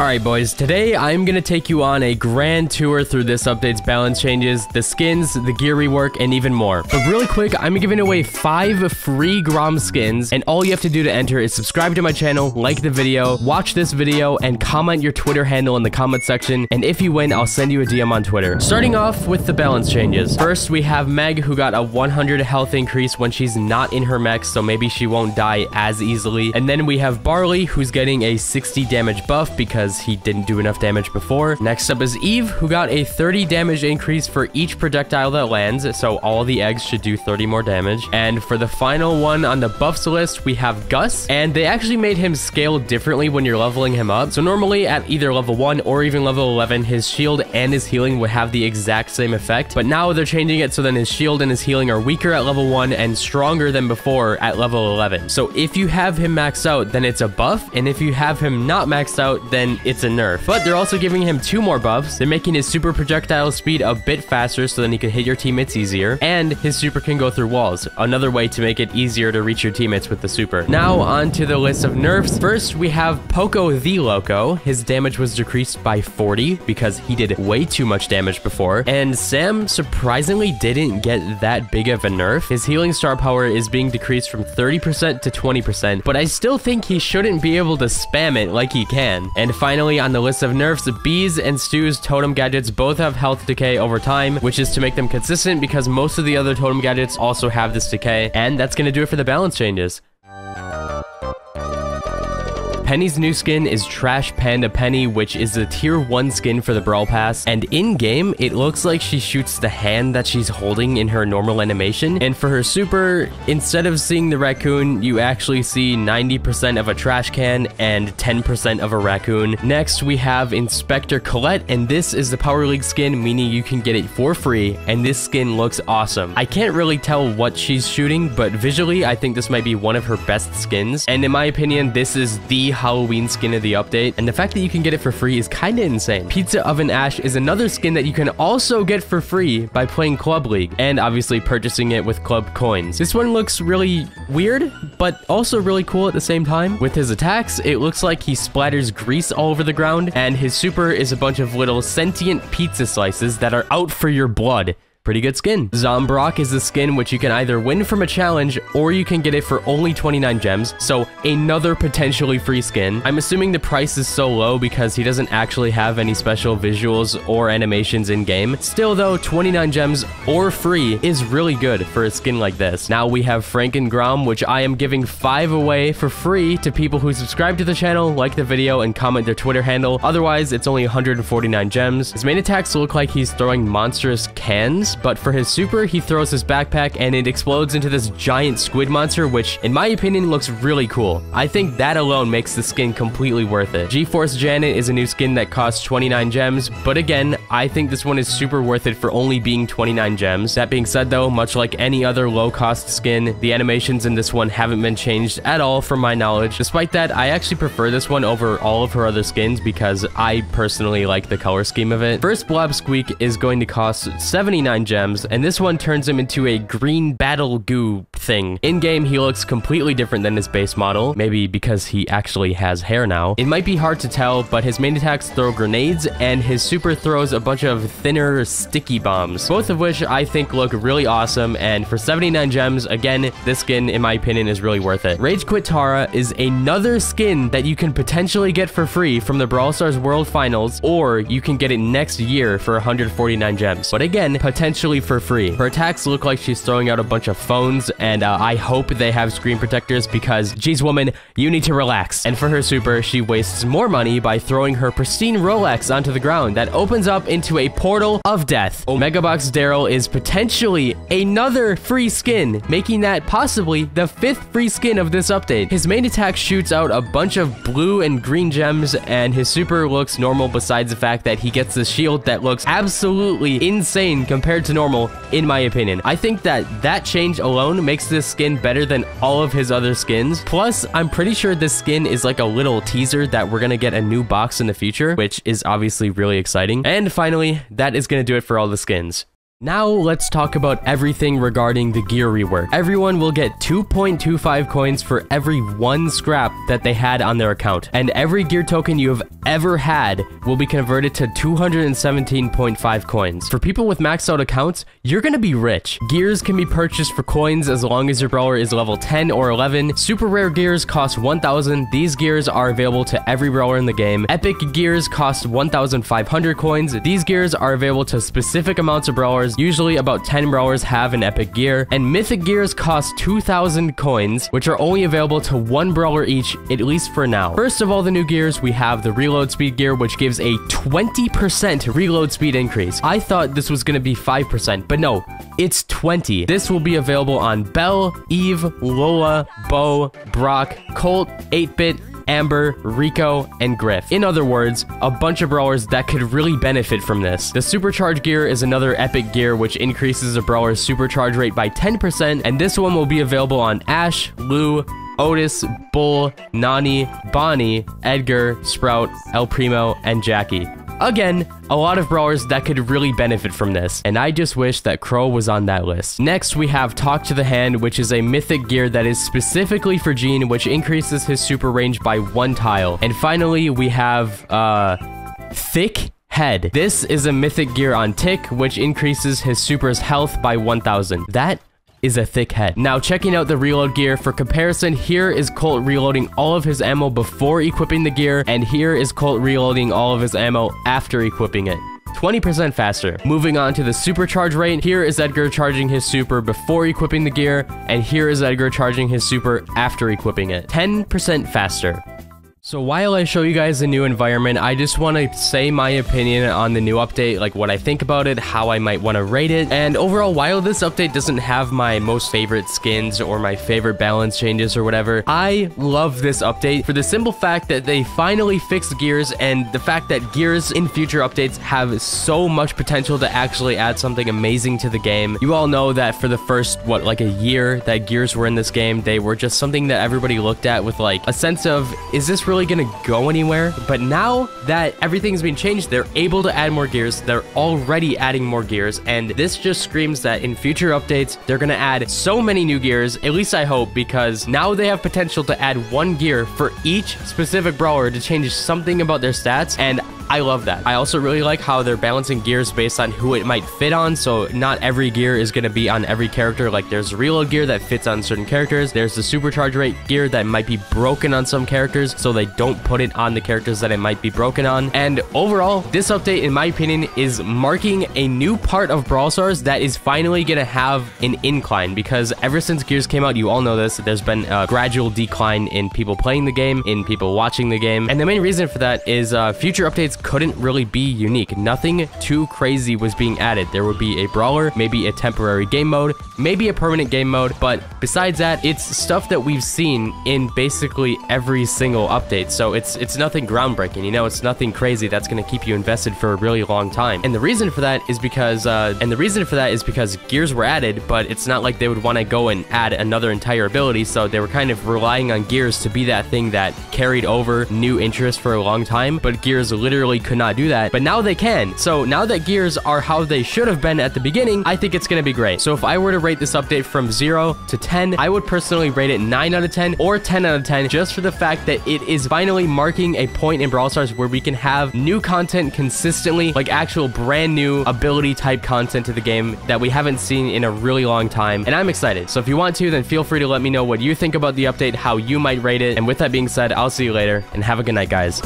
Alright boys, today I'm going to take you on a grand tour through this update's balance changes, the skins, the gear rework, and even more. But really quick, I'm giving away 5 free Grom skins, and all you have to do to enter is subscribe to my channel, like the video, watch this video, and comment your Twitter handle in the comment section, and if you win, I'll send you a DM on Twitter. Starting off with the balance changes. First, we have Meg, who got a 100 health increase when she's not in her mech, so maybe she won't die as easily. And then we have Barley, who's getting a 60 damage buff because because he didn't do enough damage before. Next up is Eve, who got a 30 damage increase for each projectile that lands, so all the eggs should do 30 more damage. And for the final one on the buffs list, we have Gus, and they actually made him scale differently when you're leveling him up. So normally at either level 1 or even level 11, his shield and his healing would have the exact same effect, but now they're changing it so then his shield and his healing are weaker at level 1 and stronger than before at level 11. So if you have him maxed out, then it's a buff, and if you have him not maxed out, then it's a nerf. But they're also giving him two more buffs. They're making his super projectile speed a bit faster so then he can hit your teammates easier. And his super can go through walls. Another way to make it easier to reach your teammates with the super. Now on to the list of nerfs. First, we have Poco the Loco. His damage was decreased by 40 because he did way too much damage before. And Sam surprisingly didn't get that big of a nerf. His healing star power is being decreased from 30% to 20%, but I still think he shouldn't be able to spam it like he can. And finally, on the list of nerfs, Bees and Stu's totem gadgets both have health decay over time, which is to make them consistent because most of the other totem gadgets also have this decay. And that's going to do it for the balance changes. Penny's new skin is Trash Panda Penny, which is a tier 1 skin for the Brawl Pass, and in-game, it looks like she shoots the hand that she's holding in her normal animation, and for her super, instead of seeing the raccoon, you actually see 90% of a trash can and 10% of a raccoon. Next, we have Inspector Colette, and this is the Power League skin, meaning you can get it for free, and this skin looks awesome. I can't really tell what she's shooting, but visually, I think this might be one of her best skins, and in my opinion, this is the Halloween skin of the update, and the fact that you can get it for free is kinda insane. Pizza Oven Ash is another skin that you can also get for free by playing Club League, and obviously purchasing it with club coins. This one looks really weird, but also really cool at the same time. With his attacks, it looks like he splatters grease all over the ground, and his super is a bunch of little sentient pizza slices that are out for your blood. Pretty good skin. Zombrock is a skin which you can either win from a challenge or you can get it for only 29 gems, so another potentially free skin. I'm assuming the price is so low because he doesn't actually have any special visuals or animations in-game. Still though, 29 gems or free is really good for a skin like this. Now we have Frankengrom, which I am giving 5 away for free to people who subscribe to the channel, like the video, and comment their Twitter handle. Otherwise, it's only 149 gems. His main attacks look like he's throwing monstrous cans, but for his super, he throws his backpack and it explodes into this giant squid monster, which in my opinion looks really cool. I think that alone makes the skin completely worth it. GeForce Janet is a new skin that costs 29 gems, but again, I think this one is super worth it for only being 29 gems. That being said though, much like any other low-cost skin, the animations in this one haven't been changed at all from my knowledge. Despite that, I actually prefer this one over all of her other skins because I personally like the color scheme of it. First Blob Squeak is going to cost 79 gems, and this one turns him into a green battle goo thing. In-game, he looks completely different than his base model, maybe because he actually has hair now. It might be hard to tell, but his main attacks throw grenades, and his super throws a bunch of thinner, sticky bombs, both of which I think look really awesome, and for 79 gems, again, this skin, in my opinion, is really worth it. Rage Quit Tara is another skin that you can potentially get for free from the Brawl Stars World Finals, or you can get it next year for 149 gems. But again, potentially essentially for free. Her attacks look like she's throwing out a bunch of phones, and uh, I hope they have screen protectors because, geez, woman, you need to relax. And for her super, she wastes more money by throwing her pristine Rolex onto the ground that opens up into a portal of death. Omega Box Darryl is potentially another free skin, making that possibly the fifth free skin of this update. His main attack shoots out a bunch of blue and green gems, and his super looks normal besides the fact that he gets the shield that looks absolutely insane compared to normal, in my opinion. I think that that change alone makes this skin better than all of his other skins. Plus, I'm pretty sure this skin is like a little teaser that we're gonna get a new box in the future, which is obviously really exciting. And finally, that is gonna do it for all the skins. Now let's talk about everything regarding the gear rework. Everyone will get 2.25 coins for every one scrap that they had on their account, and every gear token you have ever had will be converted to 217.5 coins. For people with maxed out accounts, you're gonna be rich. Gears can be purchased for coins as long as your brawler is level 10 or 11. Super rare gears cost 1,000. These gears are available to every brawler in the game. Epic gears cost 1,500 coins. These gears are available to specific amounts of brawlers. Usually about 10 brawlers have an epic gear. And mythic gears cost 2,000 coins, which are only available to one brawler each, at least for now. First of all the new gears, we have the reload speed gear, which gives a 20% reload speed increase. I thought this was going to be 5%, but no, it's 20. This will be available on Belle, Eve, Lola, Bo, Brock, Colt, 8-Bit, Amber, Rico, and Griff. In other words, a bunch of brawlers that could really benefit from this. The supercharge gear is another epic gear which increases a brawler's supercharge rate by 10%, and this one will be available on Ash, Lou, Otis, Bull, Nani, Bonnie, Edgar, Sprout, El Primo, and Jackie. Again, a lot of brawlers that could really benefit from this, and I just wish that Crow was on that list. Next, we have Talk to the Hand, which is a mythic gear that is specifically for Gene, which increases his super range by one tile. And finally, we have, uh, Thick Head. This is a mythic gear on Tick, which increases his super's health by 1000. That is a thick head. Now checking out the reload gear for comparison, here is Colt reloading all of his ammo before equipping the gear, and here is Colt reloading all of his ammo after equipping it. 20% faster. Moving on to the supercharge rate, here is Edgar charging his super before equipping the gear, and here is Edgar charging his super after equipping it. 10% faster. So while I show you guys the new environment, I just want to say my opinion on the new update, like what I think about it, how I might want to rate it, and overall, while this update doesn't have my most favorite skins or my favorite balance changes or whatever, I love this update for the simple fact that they finally fixed Gears and the fact that Gears in future updates have so much potential to actually add something amazing to the game. You all know that for the first, what, like a year that Gears were in this game, they were just something that everybody looked at with like a sense of, is this really really gonna go anywhere. But now that everything's been changed, they're able to add more gears. They're already adding more gears. And this just screams that in future updates, they're gonna add so many new gears, at least I hope, because now they have potential to add one gear for each specific brawler to change something about their stats. And I love that. I also really like how they're balancing gears based on who it might fit on. So not every gear is going to be on every character. Like there's reload gear that fits on certain characters. There's the supercharge rate gear that might be broken on some characters. So they don't put it on the characters that it might be broken on. And overall, this update, in my opinion, is marking a new part of Brawl Stars that is finally going to have an incline because ever since Gears came out, you all know this, there's been a gradual decline in people playing the game, in people watching the game. And the main reason for that is uh, future updates couldn't really be unique. Nothing too crazy was being added. There would be a brawler, maybe a temporary game mode, maybe a permanent game mode, but besides that, it's stuff that we've seen in basically every single update. So it's it's nothing groundbreaking, you know, it's nothing crazy that's going to keep you invested for a really long time. And the reason for that is because uh, and the reason for that is because gears were added, but it's not like they would want to go and add another entire ability, so they were kind of relying on gears to be that thing that carried over new interest for a long time, but gears literally literally could not do that, but now they can. So now that gears are how they should have been at the beginning, I think it's going to be great. So if I were to rate this update from 0 to 10, I would personally rate it 9 out of 10 or 10 out of 10 just for the fact that it is finally marking a point in Brawl Stars where we can have new content consistently, like actual brand new ability type content to the game that we haven't seen in a really long time. And I'm excited. So if you want to, then feel free to let me know what you think about the update, how you might rate it. And with that being said, I'll see you later and have a good night, guys.